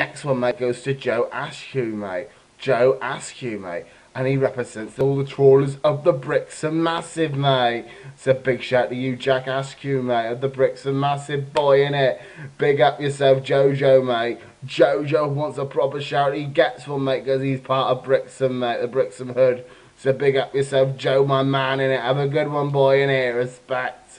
Next one, mate, goes to Joe Askew, mate. Joe Askew, mate. And he represents all the trawlers of the Brixham Massive, mate. It's a big shout to you, Jack Askew, mate, of the Brixham Massive. Boy, in it. Big up yourself, Jojo, mate. Jojo wants a proper shout. He gets one, mate, because he's part of Brixham, mate, the Brixham Hood. So big up yourself, Joe, my man, in it. Have a good one, boy, in. Respect.